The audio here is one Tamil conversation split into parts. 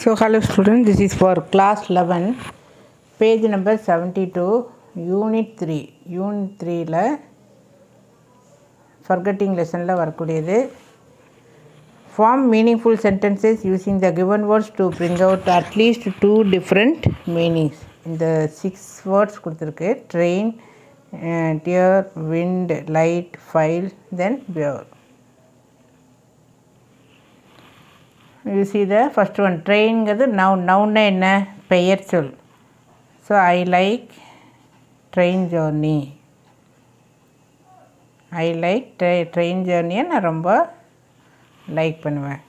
So hello students, this is for class 11, page number 72, unit 3. Unit 3ல forgetting lessonல வரக்கூடியது form meaningful sentences using the given words to bring out at least two different meanings இந்த சிக்ஸ் வேர்ட்ஸ் கொடுத்துருக்கு train tear wind light file then bear you see the first one ட்ரெயின்ங்கிறது noun நவுன்னா என்ன? பெயர் சொல். So I like train journey I like ட்ரெ train ஜேர்னியை நான் ரொம்ப லைக் பண்ணுவேன்.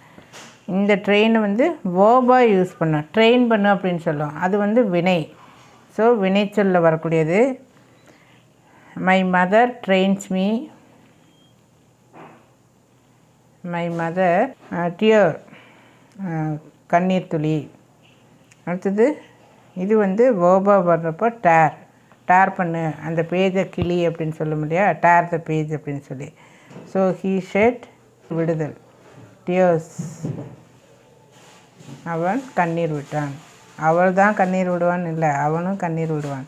இந்த ட்ரெயினை வந்து வேர்பாக யூஸ் பண்ணும். ட்ரெயின் பண்ணு அப்படின்னு சொல்லுவோம். அது வந்து வினை. ஸோ வினைச்சொல்ல வரக்கூடியது my mother trains me my mother tear கண்ணீர் துளி. அடுத்தது இது வந்து ஓபா வர்றப்போ டேர். டேர் பண்ணு. அந்த பேஜை கிளி அப்படின்னு சொல்லும் இல்லையா? டேர் த பேஜ் அப்படின்னு சொல்லி. ஸோ ஹீ ஷெட் விடுதல். டியர்ஸ் அவன் கண்ணீர் விட்டான். அவள் தான் கண்ணீர் விடுவான் இல்லை அவனும் கண்ணீர் விடுவான்.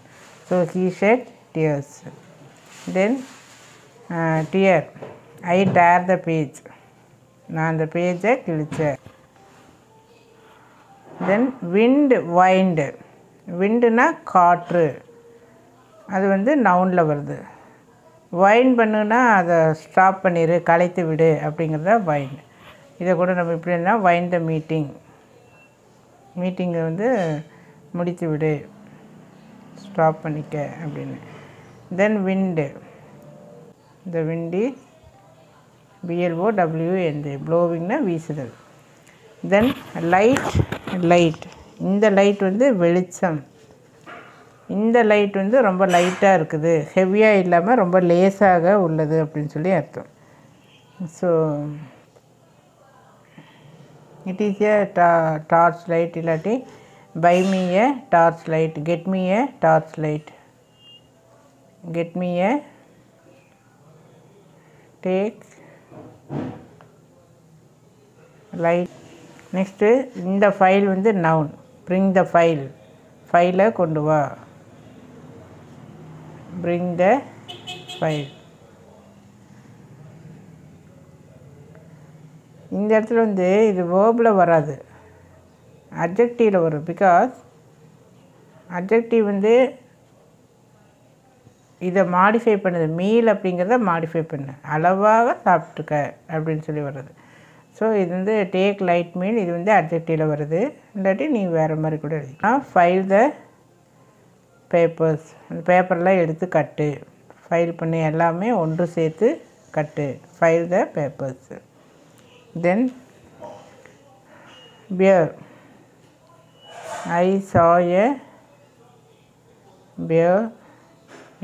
So he shed tears then tear I tear the page நான் அந்த பேஜை கிழித்தேன் தென் விண்டு வைண்டு விண்டுனா காற்று. அது வந்து நவுனில் வருது. வைண்ட் பண்ணுனா அதை ஸ்டாப் பண்ணிடு கலைத்து விடு அப்படிங்கிறத வைண்ட் இதை கூட நம்ம எப்படின்னா வைண்ட் த மீட்டிங் மீட்டிங்கை வந்து முடித்து விடு. ஸ்டாப் பண்ணிக்க அப்படின்னு. தென் விண்டு இந்த windy B L O W N J ப்ளோவிங்னா வீசுதல். தென் லைட் லைட் இந்த லைட் வந்து வெளிச்சம். இந்த லைட் வந்து ரொம்ப லைட்டாக இருக்குது. ஹெவியாக இல்லாமல் ரொம்ப லேஸாக உள்ளது அப்படின்னு சொல்லி அர்த்தம். ஸோ இட் இஸ் ஏ டா டார்ச் லைட் இல்லாட்டி buy me a torch light get me a torch light get me a take light next இந்த ஃபைல் வந்து நவுன் ப்ரிங் த ஃபைல் ஃபைலை கொண்டு வா. ப்ரிங் த ஃபைல் இந்த இடத்துல வந்து இது வேர்பில் வராது. அப்ஜெக்டிவில் வரும். பிகாஸ் அப்ஜெக்டிவ் வந்து இதை மாடிஃபை பண்ணுது. மீல் அப்படிங்கிறத மாடிஃபை பண்ணு. அளவாக சாப்பிட்ருக்க அப்படின்னு சொல்லி வர்றது. ஸோ இது வந்து டேக் லைட் மீன் இது வந்து அட்ஜெக்டிவில் வருது. இல்லாட்டி நீ வேறு மாதிரி கூட எழுதிக்கலாம் ஃபைல் த பேப்பர்ஸ் அந்த பேப்பர்லாம் எடுத்து கட்டு. ஃபைல் பண்ணி எல்லாமே ஒன்று சேர்த்து கட்டு. File the papers then bear I saw a bear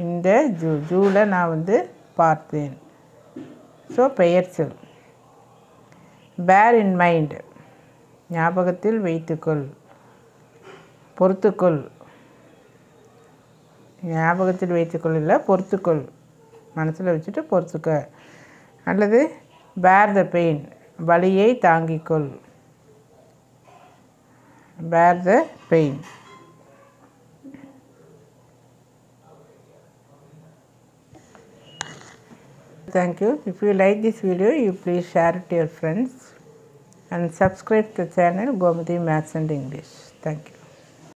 இந்த ஜூ ஜூவில் நான் வந்து பார்த்தேன். ஸோ பெயர் சொல். பேர் இன் மைண்ட் ஞாபகத்தில் வைத்துக்கொள். பொறுத்துக்கொள். ஞாபகத்தில் வைத்துக்கொள் இல்லை பொறுத்துக்கொள். மனசில் வச்சுட்டு பொறுத்துக்க. அல்லது பேர் த பெயின் வலியை தாங்கிக்கொள். Bear the pain thank you. If you like this video you please share it to your friends and subscribe to the channel gomati maths and english. Thank you